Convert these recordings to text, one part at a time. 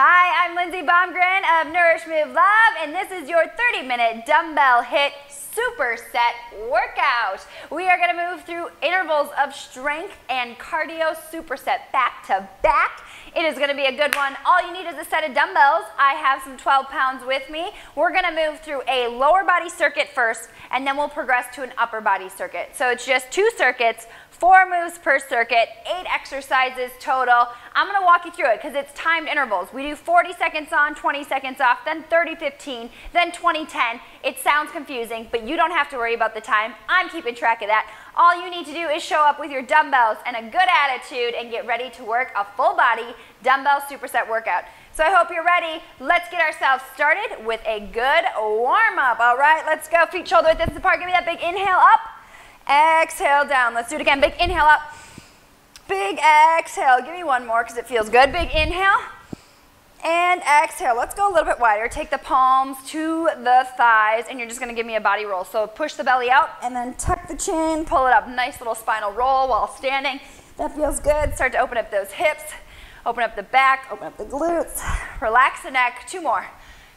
Hi, I'm Lindsey Bomgren of Nourish Move Love, and this is your 30 minute dumbbell HIIT superset workout. We are going to move through intervals of strength and cardio superset back to back. It is going to be a good one. All you need is a set of dumbbells. I have some 12 pounds with me. We're going to move through a lower body circuit first, and then we'll progress to an upper body circuit. So it's just two circuits, four moves per circuit, eight exercises total. I'm gonna walk you through it because it's timed intervals. We do 40 seconds on, 20 seconds off, then 30, 15, then 20, 10. It sounds confusing, but you don't have to worry about the time. I'm keeping track of that. All you need to do is show up with your dumbbells and a good attitude and get ready to work a full body dumbbell superset workout. So I hope you're ready. Let's get ourselves started with a good warm up. All right, let's go. Feet shoulder width distance apart. Give me that big inhale up. Exhale down. Let's do it again. Big inhale up. Big exhale. Give me one more because it feels good. Big inhale. And exhale. Let's go a little bit wider. Take the palms to the thighs, and you're just going to give me a body roll. So push the belly out, and then tuck the chin, pull it up. Nice little spinal roll while standing. That feels good. Start to open up those hips. Open up the back, open up the glutes. Relax the neck. Two more.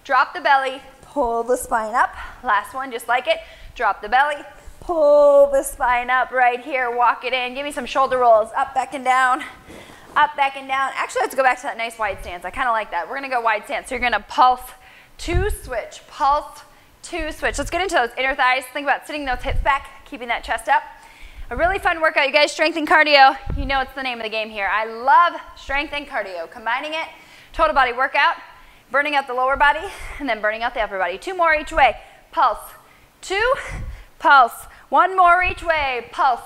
Drop the belly, pull the spine up. Last one, just like it. Drop the belly, Pull the spine up right here. Walk it in. Give me some shoulder rolls. Up, back, and down. Up, back, and down. Actually, let's go back to that nice wide stance. I kind of like that. We're going to go wide stance. So you're going to pulse, two, switch. Pulse, two, switch. Let's get into those inner thighs. Think about sitting those hips back, keeping that chest up. A really fun workout. You guys, strength and cardio. You know it's the name of the game here. I love strength and cardio. Combining it, total body workout, burning out the lower body, and then burning out the upper body. Two more each way. Pulse, two, pulse, one more each way, pulse.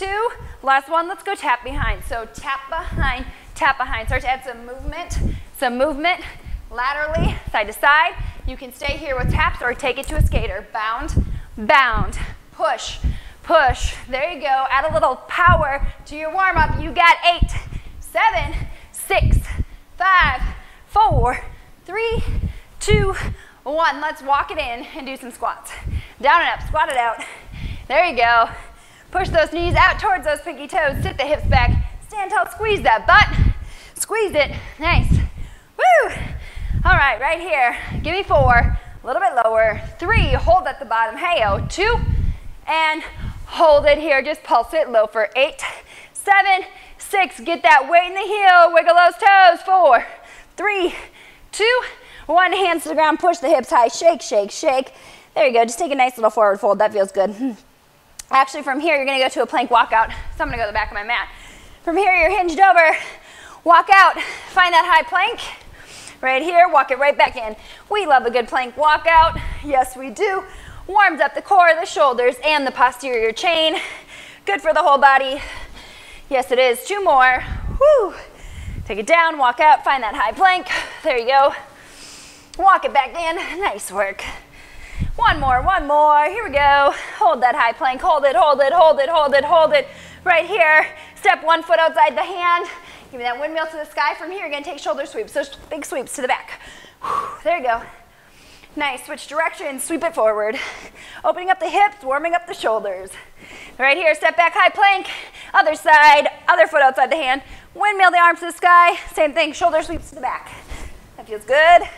Two, last one, let's go tap behind. So tap behind, tap behind. Start to add some movement, some movement laterally, side to side. You can stay here with taps or take it to a skater. Bound, bound, push, push. There you go. Add a little power to your warm up. You got eight, seven, six, five, four, three, two, one. Let's walk it in and do some squats. Down and up, squat it out. There you go. Push those knees out towards those pinky toes. Sit the hips back. Stand tall. Squeeze that butt. Squeeze it. Nice. Woo! All right, right here. Give me four. A little bit lower. Three. Hold at the bottom. Hey-oh. Two. And hold it here. Just pulse it. Low for eight, seven, six. Get that weight in the heel. Wiggle those toes. Four, three, two, one. Hands to the ground. Push the hips high. Shake, shake, shake. There you go. Just take a nice little forward fold. That feels good. Hmm. Actually, from here, you're gonna go to a plank walkout. So I'm gonna go to the back of my mat. From here, you're hinged over. Walk out, find that high plank. Right here, walk it right back in. We love a good plank walkout. Yes, we do. Warms up the core, the shoulders, and the posterior chain. Good for the whole body. Yes, it is. Two more. Woo. Take it down, walk out, find that high plank. There you go. Walk it back in. Nice work. One more, one more. Here we go. Hold that high plank. Hold it, hold it, hold it, hold it, hold it. Right here. Step one foot outside the hand. Give me that windmill to the sky. From here, to take shoulder sweeps. So big sweeps to the back. There you go. Nice. Switch direction. Sweep it forward. Opening up the hips, warming up the shoulders. Right here, step back, high plank. Other side, other foot outside the hand. Windmill the arms to the sky. Same thing, shoulder sweeps to the back. That feels good.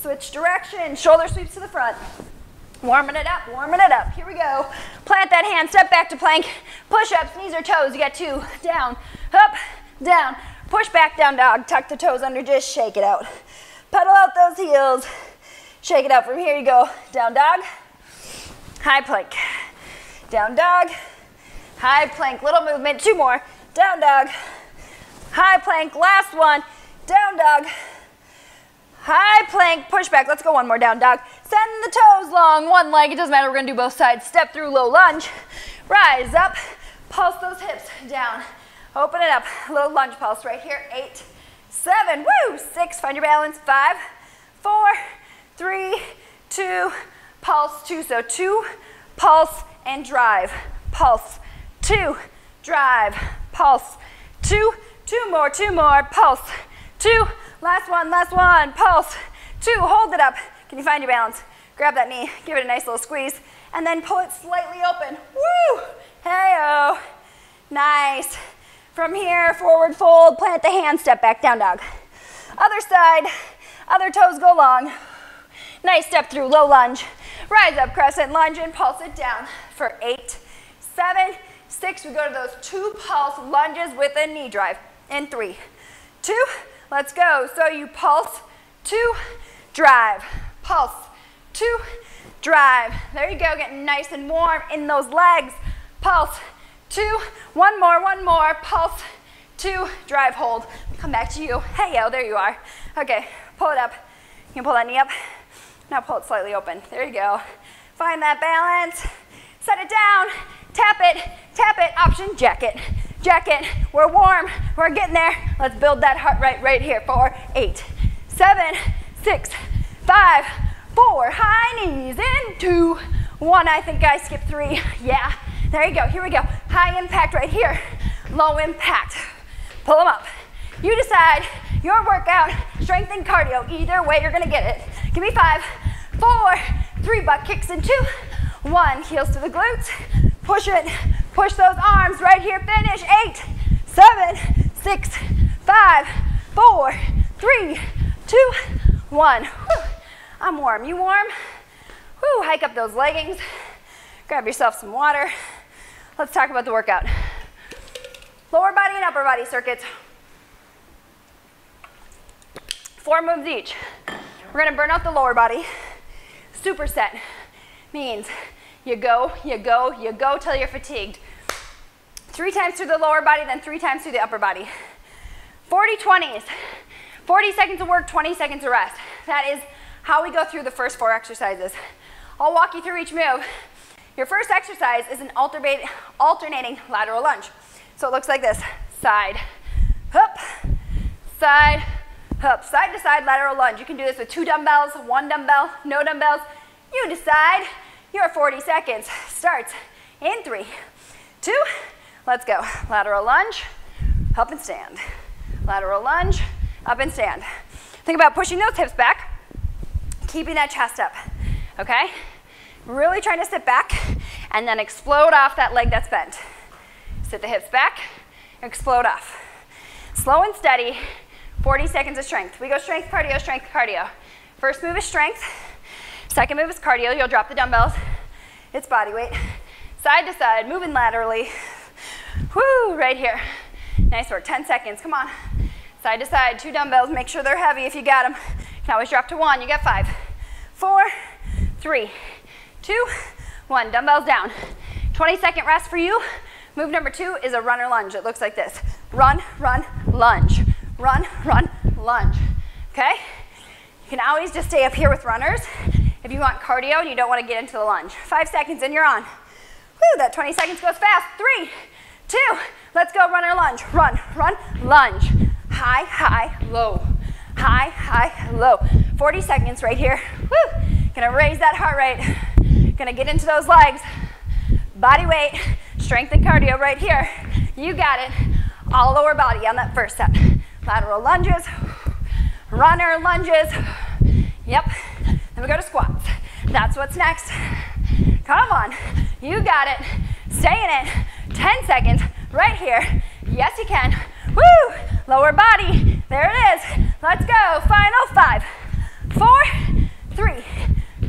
Switch direction, shoulder sweeps to the front. Warming it up, warming it up. Here we go. Plant that hand, step back to plank. Push ups, knees or toes. You got two. Down, up, down. Push back, down dog. Tuck the toes under, just shake it out. Pedal out those heels. Shake it out. From here you go. Down dog, high plank. Down dog, high plank. Little movement, two more. Down dog, high plank. Last one. Down dog, High plank, push back. Let's go one more down dog. Send the toes long, one leg. It doesn't matter. We're going to do both sides. Step through low lunge. Rise up. Pulse those hips down. Open it up. Little lunge pulse right here. Eight, seven, woo, six. Find your balance. Five, four, three, two, pulse, two. So two, pulse, and drive. Pulse, two, drive, pulse, two, two more, two more, pulse, two, Last one, last one. Pulse. Two, hold it up. Can you find your balance? Grab that knee, give it a nice little squeeze, and then pull it slightly open. Woo! Hey-oh. Nice. From here, forward fold, plant the hand, step back, down dog. Other side, other toes go long. Nice step through, low lunge. Rise up, crescent lunge, and pulse it down for eight, seven, six. We go to those two pulse lunges with a knee drive. In three, two, let's go. So you pulse, two, drive, pulse, two, drive. There you go, getting nice and warm in those legs. Pulse, two, one more, one more, pulse, two, drive, hold. Come back to you. Hey, yo, there you are. Okay, pull it up. You can pull that knee up. Now pull it slightly open. There you go. Find that balance. Set it down. Tap it. Tap it. Option. Jacket. Jacket. We're warm. We're getting there. Let's build that heart rate right here. Four, eight, seven, six, five, four. High knees in. Two, one. I think I skipped three. Yeah. There you go. Here we go. High impact right here. Low impact. Pull them up. You decide your workout, strength and cardio. Either way, you're gonna get it. Give me five, four, three, butt kicks in two, one. Heels to the glutes. Push it. Push those arms right here. Finish. Eight, seven, six, five, four, three, two, one. Whew. I'm warm. You warm? Whew, hike up those leggings. Grab yourself some water. Let's talk about the workout. Lower body and upper body circuits. Four moves each. We're gonna burn out the lower body. Superset means you go, you go, you go till you're fatigued. Three times through the lower body, then three times through the upper body. 40 20s. 40 seconds of work, 20 seconds of rest. That is how we go through the first four exercises. I'll walk you through each move. Your first exercise is an alternating lateral lunge. So it looks like this. Side, hop, side, up. Side to side lateral lunge. You can do this with two dumbbells, one dumbbell, no dumbbells. You decide. Your 40 seconds starts in three, two, let's go. Lateral lunge, up and stand. Lateral lunge, up and stand. Think about pushing those hips back, keeping that chest up, okay? Really trying to sit back and then explode off that leg that's bent. Sit the hips back, explode off. Slow and steady, 40 seconds of strength. We go strength, cardio, strength, cardio. First move is strength. Second move is cardio. You'll drop the dumbbells. It's body weight. Side to side, moving laterally. Woo, right here. Nice work, 10 seconds, come on. Side to side, two dumbbells. Make sure they're heavy if you got them. You can always drop to one. You got five, four, three, two, one. Dumbbells down. 20 second rest for you. Move number two is a runner lunge. It looks like this. Run, run, lunge run, run, lunge. Okay? You can always just stay up here with runners if you want cardio and you don't want to get into the lunge. Five seconds and you're on. Woo, that 20 seconds goes fast. Three, two, let's go run runner lunge. Run, run, lunge. High, high, low. High, high, low. 40 seconds right here. Woo, gonna raise that heart rate. Gonna get into those legs. Body weight, strength and cardio right here. You got it. All lower body on that first set lateral lunges, runner lunges. Yep. Then we go to squats. That's what's next. Come on. You got it. Stay in it. 10 seconds right here. Yes, you can. Woo! Lower body. There it is. Let's go. Final five, four, three,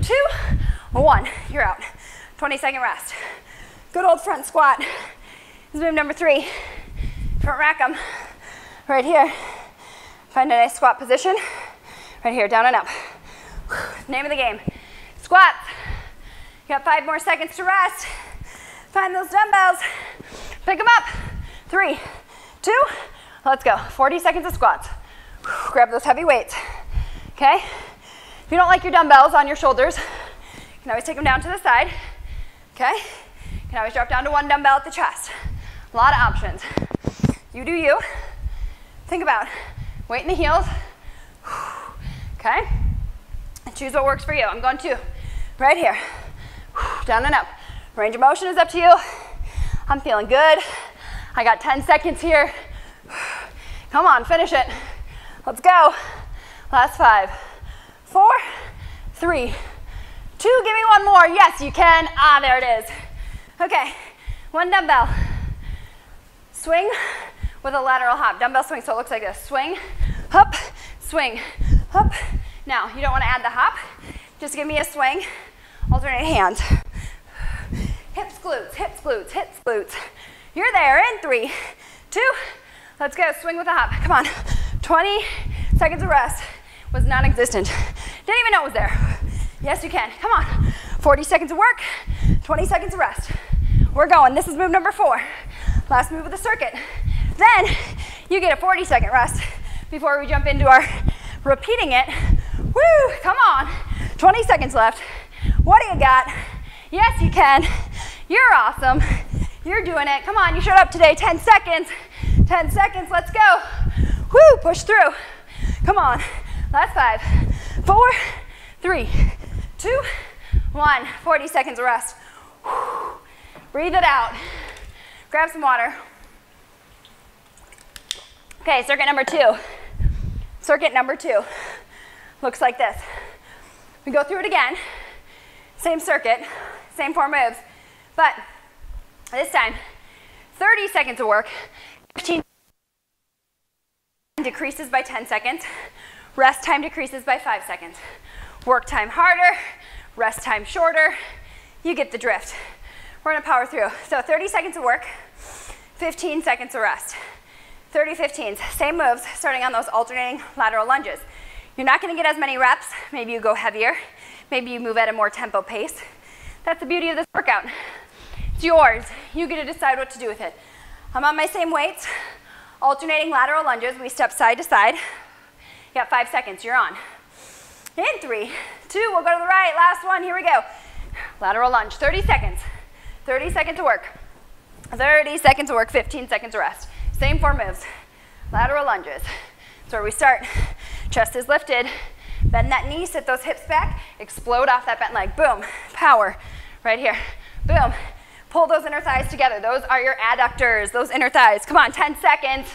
two, one. You're out. 20 second rest. Good old front squat. This is move number three. Front rack them right here. Find a nice squat position. Right here, down and up. Name of the game. Squats. You got five more seconds to rest. Find those dumbbells. Pick them up. Three, two, let's go. 40 seconds of squats. Grab those heavy weights. Okay? If you don't like your dumbbells on your shoulders, you can always take them down to the side. Okay? You can always drop down to one dumbbell at the chest. A lot of options. You do you. Think about weight in the heels. Okay? Choose what works for you. I'm going to right here. Down and up. Range of motion is up to you. I'm feeling good. I got 10 seconds here. Come on, finish it. Let's go. Last five, four, three, two. Give me one more. Yes, you can. Ah, there it is. Okay, one dumbbell. Swing with a lateral hop. Dumbbell swing, so it looks like this. Swing, hop, swing, up. Now, you don't want to add the hop. Just give me a swing, alternate hands. Hips, glutes, hips, glutes, hips, glutes. You're there in three, two, let's go. Swing with a hop. Come on. 20 seconds of rest was non-existent. Didn't even know it was there. Yes, you can. Come on. 40 seconds of work, 20 seconds of rest. We're going. This is move number four. Last move of the circuit. Then you get a 40 second rest before we jump into our repeating it. Woo, come on. 20 seconds left. What do you got? Yes, you can. You're awesome. You're doing it. Come on, you showed up today. 10 seconds. 10 seconds. Let's go. Woo, push through. Come on. Last five, four, three, two, one. 40 seconds of rest. Breathe it out. Grab some water. Okay, circuit number two. Circuit number two looks like this. We go through it again. Same circuit, same four moves, but this time, 30 seconds of work, 15 decreases by 10 seconds, rest time decreases by five seconds. Work time harder, rest time shorter, you get the drift. We're gonna power through. So 30 seconds of work, 15 seconds of rest. 30 15s, same moves, starting on those alternating lateral lunges. You're not gonna get as many reps. Maybe you go heavier. Maybe you move at a more tempo pace. That's the beauty of this workout. It's yours. You get to decide what to do with it. I'm on my same weights, alternating lateral lunges. We step side to side. You got five seconds, you're on. In three, two, we'll go to the right. Last one, here we go. Lateral lunge, 30 seconds. 30 seconds to work. 30 seconds of work, 15 seconds rest. Same four moves. Lateral lunges. That's where we start. Chest is lifted. Bend that knee, sit those hips back, explode off that bent leg. Boom. Power. Right here. Boom. Pull those inner thighs together. Those are your adductors, those inner thighs. Come on, 10 seconds.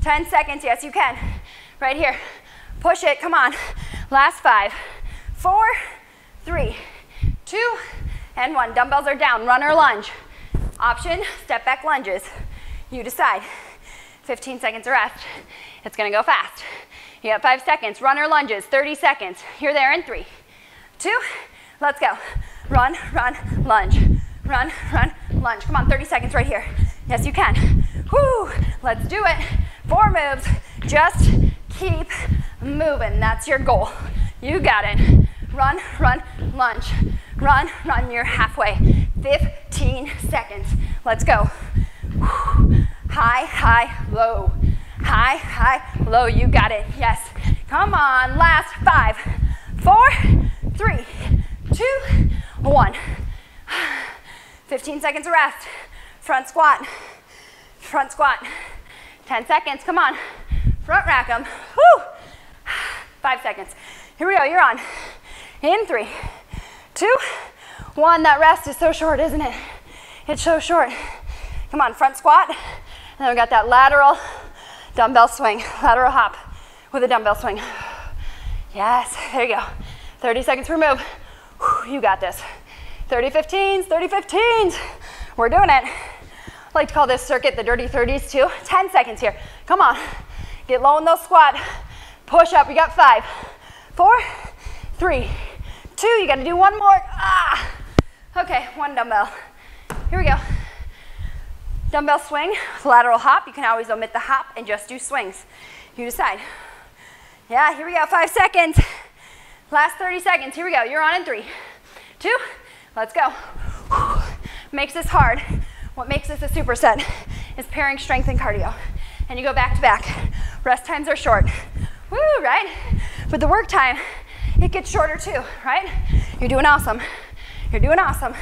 10 seconds. Yes, you can. Right here. Push it. Come on. Last five, four, three, two, and one. Dumbbells are down. Runner lunge. Option, step back lunges. You decide. 15 seconds of rest. It's gonna go fast. You got five seconds. Runner lunges, 30 seconds. You're there in three, two, let's go. Run, run, lunge. Run, run, lunge. Come on, 30 seconds right here. Yes, you can. Whoo, let's do it. Four moves. Just keep moving. That's your goal. You got it. Run, run, lunge. Run, run, you're halfway. 15 seconds. Let's go. High, high, low. High, high, low. You got it. Yes. Come on. Last five, four, three, two, one. 15 seconds of rest. Front squat. Front squat. 10 seconds. Come on. Front rack them. Woo. Five seconds. Here we go. You're on. In three, two, one. That rest is so short, isn't it? It's so short. Come on, front squat. And then we got that lateral dumbbell swing, lateral hop with a dumbbell swing. Yes, there you go. 30 seconds per move. You got this. 30 15s, 30 15s. We're doing it. I like to call this circuit the dirty 30s too. 10 seconds here. Come on. Get low in those squat. Push up. You got five, four, three, two. You got to do one more. Ah. Okay, one dumbbell. Here we go. Dumbbell swing, lateral hop. You can always omit the hop and just do swings. You decide. Yeah, here we go. Five seconds. Last 30 seconds. Here we go. You're on in three, two, let's go. Makes this hard. What makes this a superset is pairing strength and cardio. And you go back to back. Rest times are short. Woo, right? But the work time, it gets shorter too, right? You're doing awesome. You're doing awesome.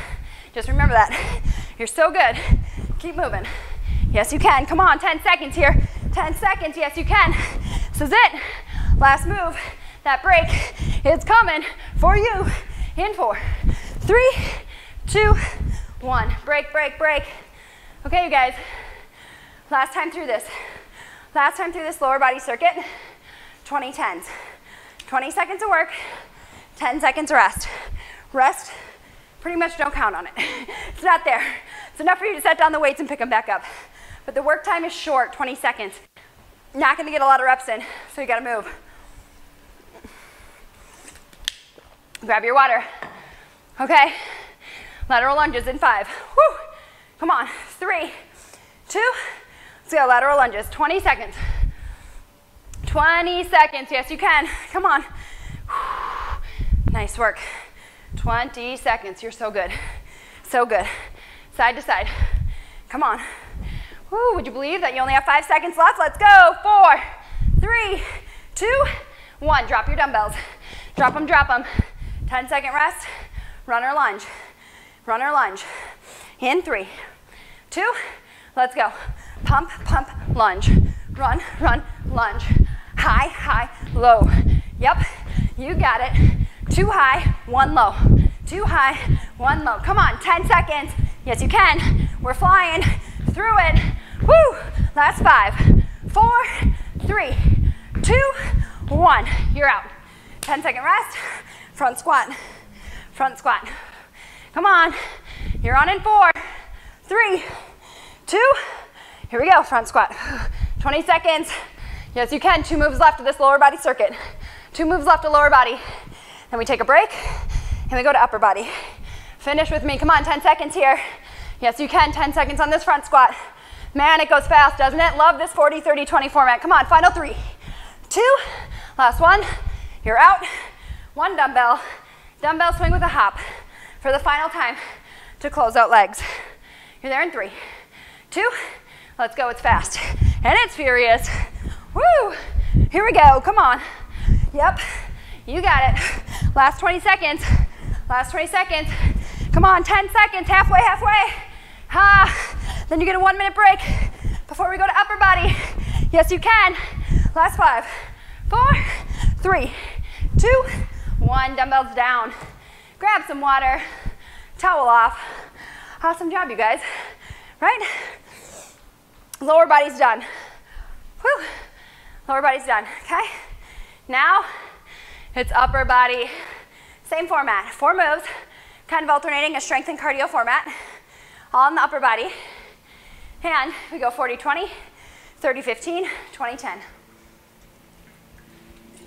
Just remember that. You're so good. Keep moving. Yes, you can. Come on, 10 seconds here. 10 seconds. Yes, you can. This is it. Last move. That break is coming for you. In four, three, two, one. Break, break, break. Okay, you guys. Last time through this. Last time through this lower body circuit. 20 tens. 20 seconds of work, 10 seconds rest. Rest, pretty much don't count on it. it's not there. It's enough for you to set down the weights and pick them back up. But the work time is short, 20 seconds. Not gonna get a lot of reps in, so you gotta move. Grab your water. Okay. Lateral lunges in five. Woo. Come on. Three, two. Let's go. Lateral lunges. 20 seconds. 20 seconds. Yes, you can. Come on. Nice work. 20 seconds. You're so good. So good. Side to side. Come on. Woo, would you believe that you only have five seconds left? Let's go. Four, three, two, one. Drop your dumbbells. Drop them, drop them. 10 second rest. Runner lunge. Runner lunge. In three, two, let's go. Pump, pump, lunge. Run, run, lunge. High, high, low. Yep, you got it. Two high, one low. Two high, one low. Come on, 10 seconds. Yes, you can. We're flying through it. Woo! Last five, four, three, two, one. You're out. 10 second rest. Front squat. Front squat. Come on. You're on in four, three, two. Here we go. Front squat. 20 seconds. Yes, you can. Two moves left of this lower body circuit. Two moves left of lower body. Then we take a break and we go to upper body. Finish with me. Come on, 10 seconds here. Yes, you can. 10 seconds on this front squat. Man, it goes fast, doesn't it? Love this 40, 30, 20 format. Come on, final three, two, last one. You're out. One dumbbell. Dumbbell swing with a hop for the final time to close out legs. You're there in three, two, let's go. It's fast and it's furious. Woo! Here we go. Come on. Yep. You got it. Last 20 seconds. Last 20 seconds. Come on, 10 seconds, halfway, halfway. Ah, then you get a one minute break before we go to upper body. Yes, you can. Last five, four, three, two, one. Dumbbells down. Grab some water, towel off. Awesome job, you guys. Right? Lower body's done. Whew. Lower body's done, okay? Now, it's upper body, same format, four moves, kind of alternating a strength and cardio format, all in the upper body. And we go 40, 20, 30, 15, 20, 10.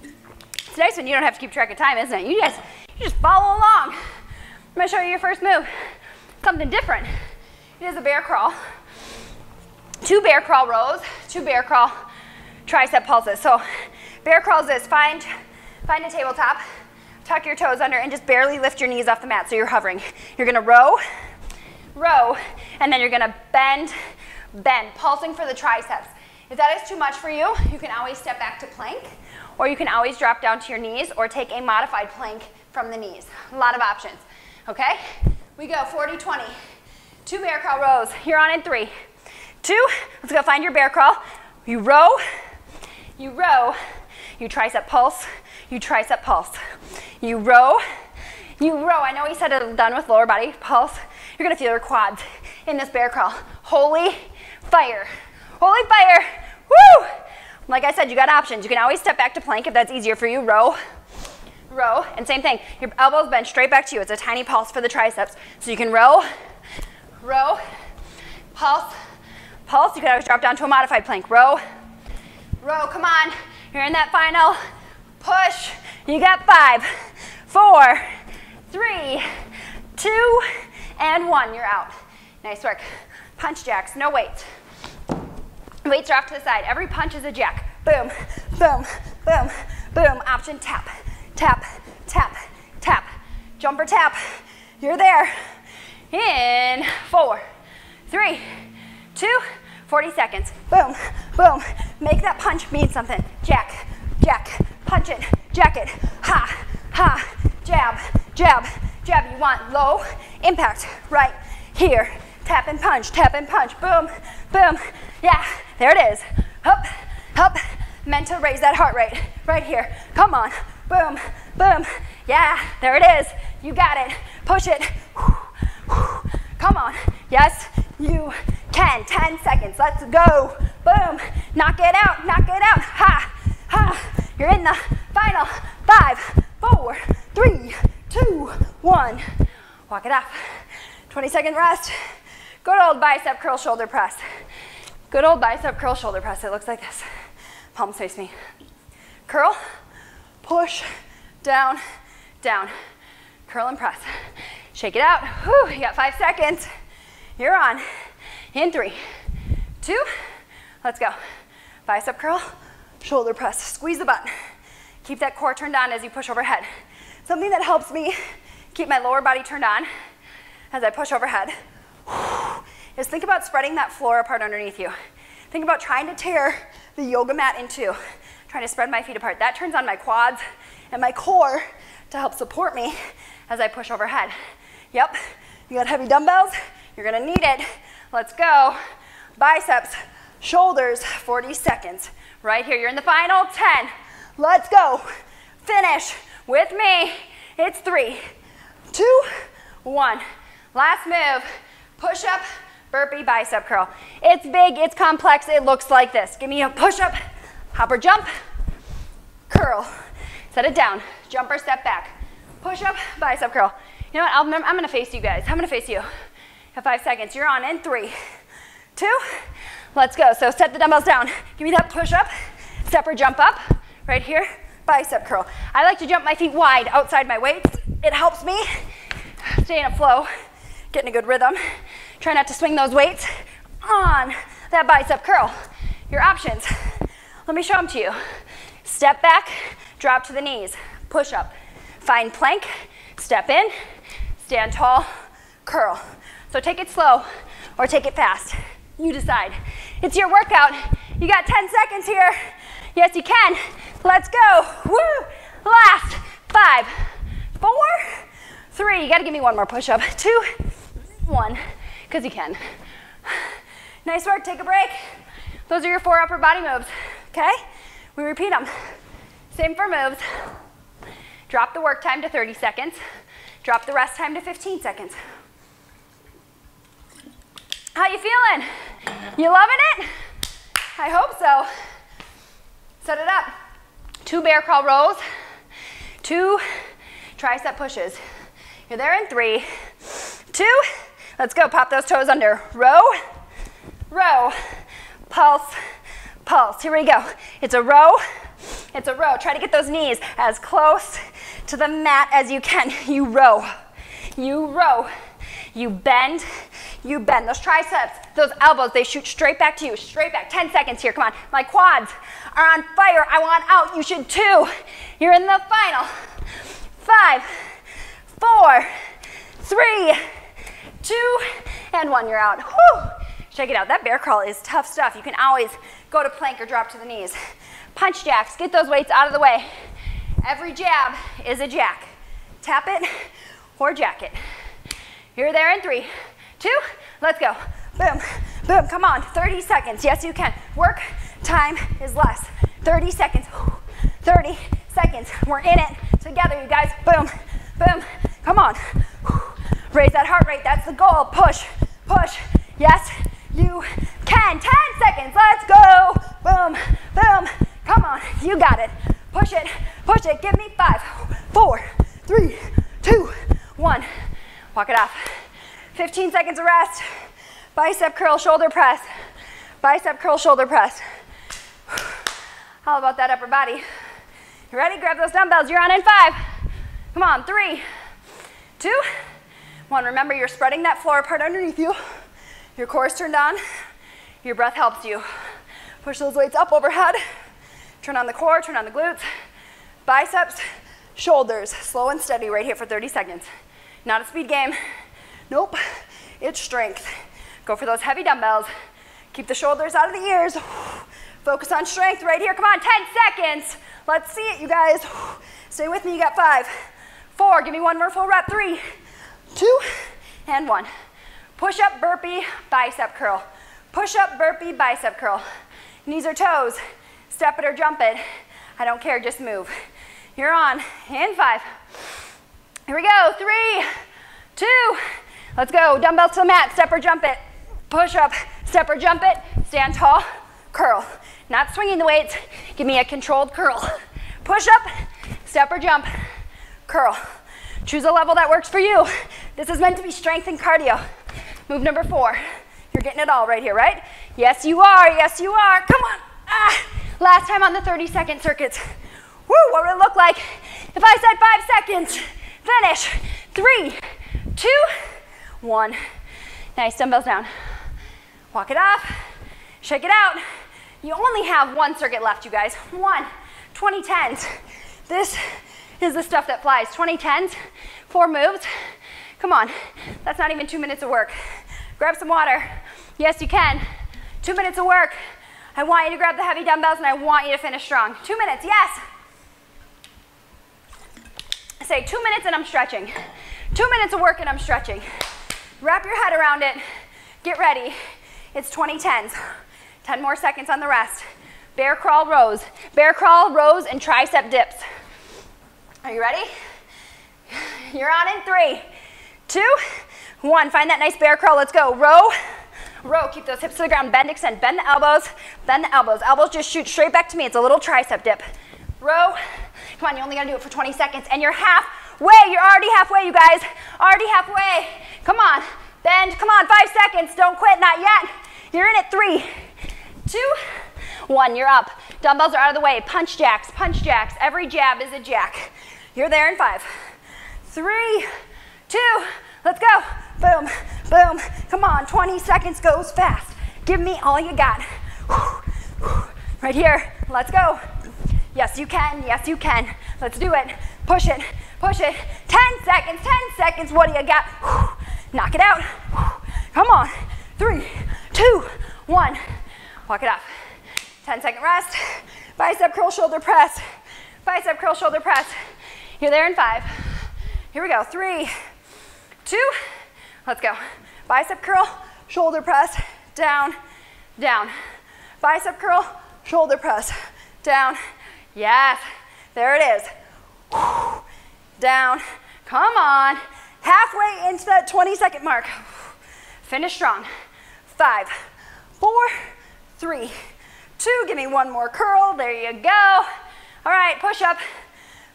It's nice when you don't have to keep track of time, isn't it? You guys, you just follow along. I'm gonna show you your first move. Something different. It is a bear crawl. Two bear crawl rows, two bear crawl tricep pulses. So bear crawls is find Find a tabletop, tuck your toes under, and just barely lift your knees off the mat so you're hovering. You're gonna row, row, and then you're gonna bend, bend, pulsing for the triceps. If that is too much for you, you can always step back to plank, or you can always drop down to your knees or take a modified plank from the knees. A lot of options, okay? We go 40, 20. Two bear crawl rows. You're on in three, two. Let's go find your bear crawl. You row, you row, you tricep pulse, you tricep pulse. You row, you row. I know he said it done with lower body pulse. You're gonna feel your quads in this bear crawl. Holy fire. Holy fire. Woo! Like I said, you got options. You can always step back to plank if that's easier for you. Row, row, and same thing. Your elbows bend straight back to you. It's a tiny pulse for the triceps. So you can row, row, pulse, pulse. You can always drop down to a modified plank. Row, row, come on. You're in that final push. You got five, four, three, two, and one. You're out. Nice work. Punch jacks, no weights. Weights are off to the side. Every punch is a jack. Boom, boom, boom, boom. Option tap, tap, tap, tap. Jumper tap. You're there. In four, three, two, 40 seconds. Boom, boom. Make that punch mean something. Jack, jack, punch it, jack it, ha, ha, jab, jab, jab. You want low impact right here. Tap and punch, tap and punch, boom, boom. Yeah, there it is. Up, up. Meant to raise that heart rate right here. Come on, boom, boom. Yeah, there it is. You got it. Push it. Come on. Yes, you can. 10 seconds. Let's go. Boom. Knock it out. Knock it out. Ha. Ha. You're in the final five, four, three, two, one. Walk it off. 20 second rest. Good old bicep curl shoulder press. Good old bicep curl shoulder press. It looks like this. Palms face me. Curl, push, down, down. curl and press. Shake it out. Whew, you got five seconds. You're on. In three, two, let's go. Bicep curl, shoulder press. Squeeze the butt. Keep that core turned on as you push overhead. Something that helps me keep my lower body turned on as I push overhead is think about spreading that floor apart underneath you. Think about trying to tear the yoga mat in two, trying to spread my feet apart. That turns on my quads and my core to help support me as I push overhead. Yep, you got heavy dumbbells, you're gonna need it. Let's go. Biceps, shoulders, 40 seconds. Right here, you're in the final 10. Let's go. Finish with me. It's three, two, one. Last move, push up, burpee, bicep curl. It's big, it's complex, it looks like this. Give me a push up, hopper jump, curl. Set it down, jumper step back. Push up, bicep curl. You know what, i am gonna face you guys. I'm gonna face you. Have five seconds, you're on in three, two, let's go. So set the dumbbells down. Give me that push up, step or jump up, right here, bicep curl. I like to jump my feet wide outside my weights. It helps me stay in a flow, get in a good rhythm. Try not to swing those weights on that bicep curl. Your options, let me show them to you. Step back, drop to the knees, push up. Find plank, step in, stand tall, curl. So take it slow or take it fast. You decide. It's your workout. You got 10 seconds here. Yes, you can. Let's go. Woo! Last. Five, four, three. You gotta give me one more push up. Two, one, because you can. Nice work. Take a break. Those are your four upper body moves. Okay? We repeat them. Same four moves. Drop the work time to 30 seconds. Drop the rest time to 15 seconds. How you feeling? You loving it? I hope so. Set it up. Two bear crawl rows, two tricep pushes. You're there in three, two, let's go, pop those toes under. Row, row, pulse, pulse. Here we go. It's a row, it's a row. Try to get those knees as close to the mat as you can. You row, you row, you bend, you bend. Those triceps, those elbows, they shoot straight back to you, straight back. 10 seconds here, come on. My quads are on fire. I want out, you should too. You're in the final. Five, four, three, two, and one. You're out. Whew. Check it out. That bear crawl is tough stuff. You can always go to plank or drop to the knees. Punch jacks. Get those weights out of the way. Every jab is a jack. Tap it or jack it. You're there in three, two, let's go. Boom, boom, come on, 30 seconds. Yes, you can. Work time is less. 30 seconds, 30 seconds. We're in it together, you guys. Boom, boom, come on. Raise that heart rate, that's the goal. Push, push, yes, you can. 10 seconds, let's go. Boom, boom, come on, you got it. Push it, push it, give me five, four, three, two, one. Walk it off. 15 seconds of rest. Bicep curl, shoulder press. Bicep curl, shoulder press. How about that upper body? You ready? Grab those dumbbells. You're on in five. Come on, three, two, one. Remember, you're spreading that floor apart underneath you. Your core is turned on. Your breath helps you. Push those weights up overhead. Turn on the core, turn on the glutes. Biceps, shoulders, slow and steady right here for 30 seconds. Not a speed game. Nope, it's strength. Go for those heavy dumbbells. Keep the shoulders out of the ears. Focus on strength right here. Come on, 10 seconds. Let's see it, you guys. Stay with me, you got five, four, give me one more full rep, three, two, and one. Push up, burpee, bicep curl. Push up, burpee, bicep curl. Knees or toes, step it or jump it. I don't care, just move. You're on, in five, here we go. Three, two, let's go. Dumbbells to the mat, step or jump it. Push up, step or jump it. Stand tall, curl. Not swinging the weights. Give me a controlled curl. Push up, step or jump, curl. Choose a level that works for you. This is meant to be strength and cardio. Move number four. You're getting it all right here, right? Yes, you are. Yes, you are. Come on. Ah. Last time on the 30 second circuits. Woo, what would it look like if I said five seconds? Finish. three, two, one. Nice, dumbbells down. Walk it off, shake it out. You only have one circuit left, you guys. One, 20 tens. This is the stuff that flies. 20 tens, four moves. Come on, that's not even two minutes of work. Grab some water. Yes, you can. Two minutes of work. I want you to grab the heavy dumbbells and I want you to finish strong. Two minutes, yes. Say two minutes and I'm stretching. Two minutes of work and I'm stretching. Wrap your head around it. Get ready. It's 20 tens. 10 more seconds on the rest. Bear crawl rows. Bear crawl rows and tricep dips. Are you ready? You're on in three, two, one. Find that nice bear crawl. Let's go. Row, row. Keep those hips to the ground. Bend, extend. Bend the elbows. Bend the elbows. Elbows just shoot straight back to me. It's a little tricep dip. Row. Come on, you only gotta do it for 20 seconds. And you're halfway. You're already halfway, you guys. Already halfway. Come on. Bend. Come on. Five seconds. Don't quit. Not yet. You're in it. Three, two, one. You're up. Dumbbells are out of the way. Punch jacks. Punch jacks. Every jab is a jack. You're there in five, three, two, let's go. Boom, boom. Come on, 20 seconds goes fast. Give me all you got. Right here, let's go. Yes, you can, yes, you can. Let's do it. Push it, push it. 10 seconds, 10 seconds. What do you got? Knock it out. Come on. Three, two, one. Walk it off. 10 second rest. Bicep curl, shoulder press. Bicep curl, shoulder press. You're there in five. Here we go. Three, two, let's go. Bicep curl, shoulder press, down, down. Bicep curl, shoulder press, down. Yes, there it is. Down. Come on. Halfway into that 20 second mark. Finish strong. Five, four, three, two. Give me one more curl. There you go. All right, push up.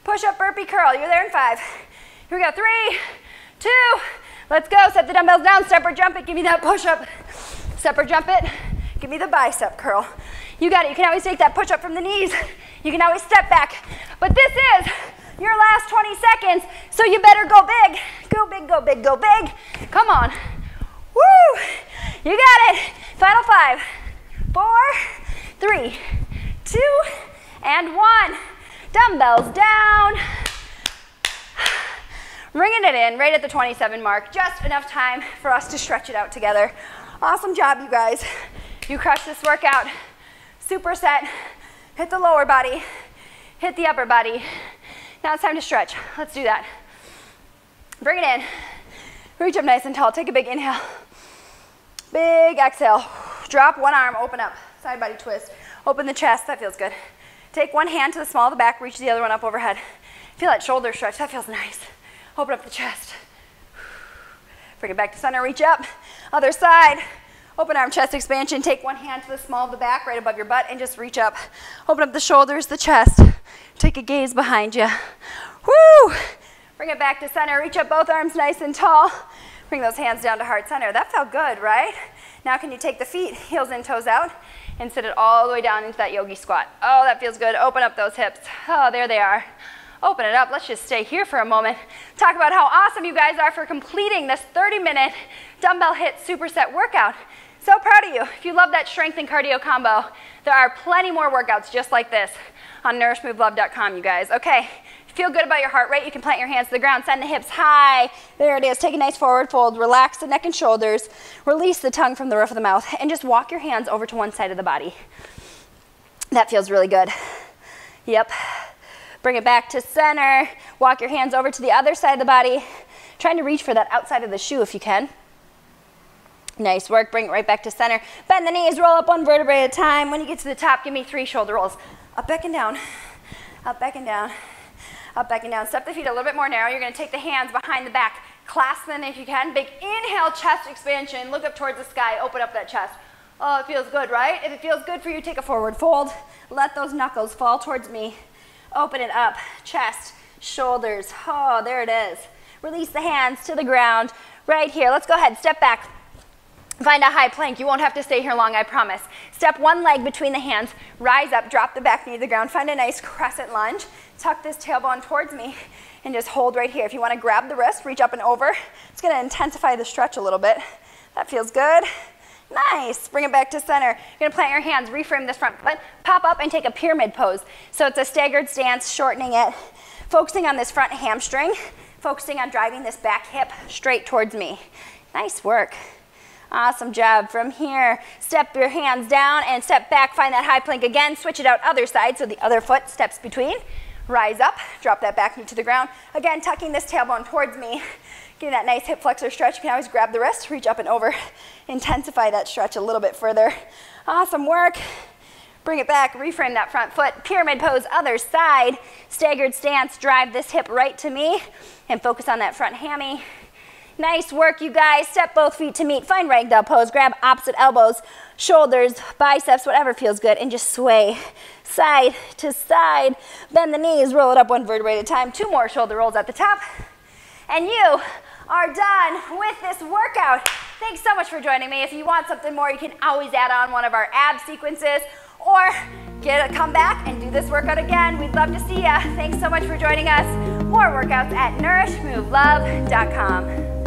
Push up, burpee, curl. You're there in five. Here we go. Three, two, let's go. Set the dumbbells down. Step or jump it. Give me that push up. Step or jump it. Give me the bicep curl. You got it. You can always take that push up from the knees. You can always step back. But this is your last 20 seconds, so you better go big. Go big, go big, go big. Come on. Woo! You got it. Final five, four, three, two, and one. Dumbbells down. Bringing it in right at the 27 mark. Just enough time for us to stretch it out together. Awesome job, you guys. You crushed this workout. Super set. Hit the lower body. Hit the upper body. Now it's time to stretch. Let's do that. Bring it in. Reach up nice and tall. Take a big inhale. Big exhale. Drop one arm, open up. Side body twist. Open the chest. That feels good. Take one hand to the small of the back, reach the other one up overhead. Feel that shoulder stretch, that feels nice. Open up the chest. Bring it back to center, reach up. Other side. Open arm chest expansion. Take one hand to the small of the back, right above your butt, and just reach up. Open up the shoulders, the chest. Take a gaze behind you. Woo! Bring it back to center. Reach up both arms nice and tall. Bring those hands down to heart center. That felt good, right? Now can you take the feet, heels in, toes out, and sit it all the way down into that yogi squat. Oh, that feels good. Open up those hips. Oh, there they are. Open it up. Let's just stay here for a moment. Talk about how awesome you guys are for completing this 30 minute dumbbell HIIT superset workout. So proud of you. If you love that strength and cardio combo, there are plenty more workouts just like this on nourishmovelove.com, you guys. Okay, Feel good about your heart rate. You can plant your hands to the ground, send the hips high. There it is. Take a nice forward fold. Relax the neck and shoulders. Release the tongue from the roof of the mouth. And just walk your hands over to one side of the body. That feels really good. Yep. Bring it back to center. Walk your hands over to the other side of the body. Trying to reach for that outside of the shoe if you can. Nice work. Bring it right back to center. Bend the knees. Roll up one vertebrae at a time. When you get to the top, give me three shoulder rolls. Up, back, and down. Up, back, and down up, back, and down. Step the feet a little bit more narrow. You're going to take the hands behind the back. Clasp them if you can. Big inhale, chest expansion. Look up towards the sky. Open up that chest. Oh, it feels good, right? If it feels good for you, take a forward fold. Let those knuckles fall towards me. Open it up. Chest, shoulders. Oh, there it is. Release the hands to the ground right here. Let's go ahead. Step back. Find a high plank. You won't have to stay here long, I promise. Step one leg between the hands. Rise up. Drop the back knee to the ground. Find a nice crescent lunge. tuck this tailbone towards me and just hold right here. If you want to grab the wrist, reach up and over. It's going to intensify the stretch a little bit. That feels good. Nice. Bring it back to center. You're going to plant your hands, reframe this front foot, pop up and take a pyramid pose. So it's a staggered stance, shortening it, focusing on this front hamstring, focusing on driving this back hip straight towards me. Nice work. Awesome job. From here, step your hands down and step back. Find that high plank again. Switch it out other side so the other foot steps between. Rise up, drop that back knee to the ground. Again, tucking this tailbone towards me. Getting that nice hip flexor stretch. You can always grab the wrist, reach up and over. Intensify that stretch a little bit further. Awesome work. Bring it back, reframe that front foot. Pyramid pose, other side. Staggered stance, drive this hip right to me and focus on that front hammy. Nice work, you guys. Step both feet to meet. Find ragdoll pose. Grab opposite elbows, shoulders, biceps, whatever feels good, and just sway side to side. Bend the knees, roll it up one vertebrae at a time. Two more shoulder rolls at the top. And you are done with this workout. Thanks so much for joining me. If you want something more, you can always add on one of our ab sequences or get a come back and do this workout again. We'd love to see you. Thanks so much for joining us. More workouts at nourishmovelove.com.